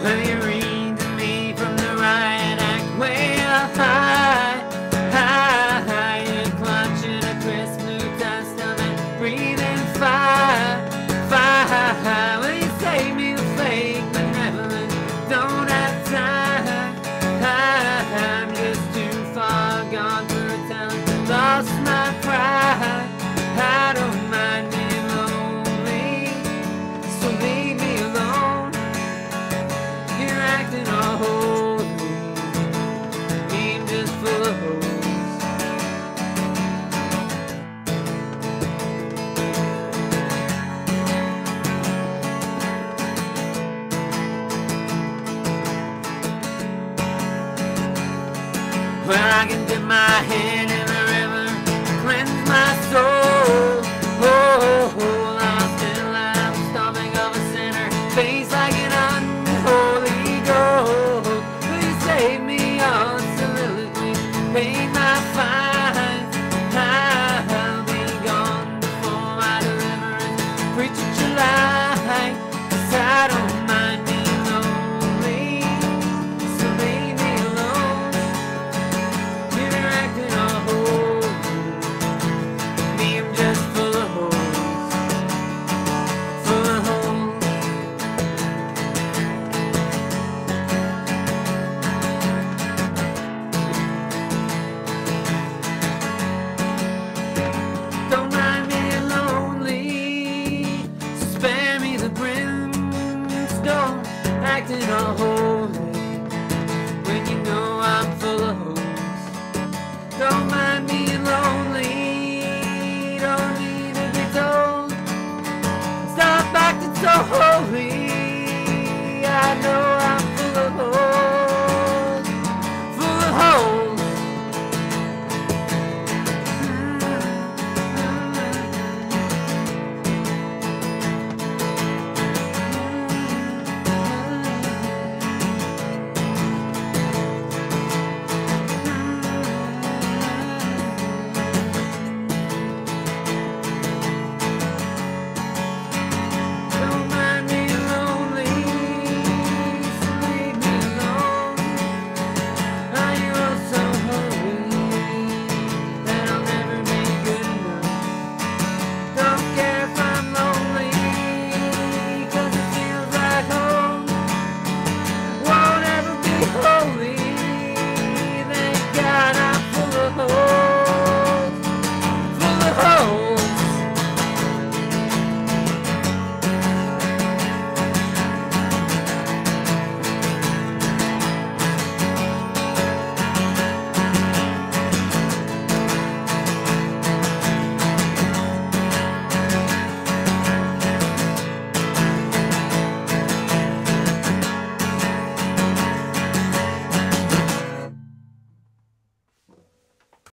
Honey, read to me from the act way up high, high, high. You're clutching a breathing fire, fire. Will you save me fake? Don't have time. I'm just too far gone Well, I can dip my hand in acting all holy when you know I'm full of holes. Don't mind lonely, don't need to be told. Stop acting so holy.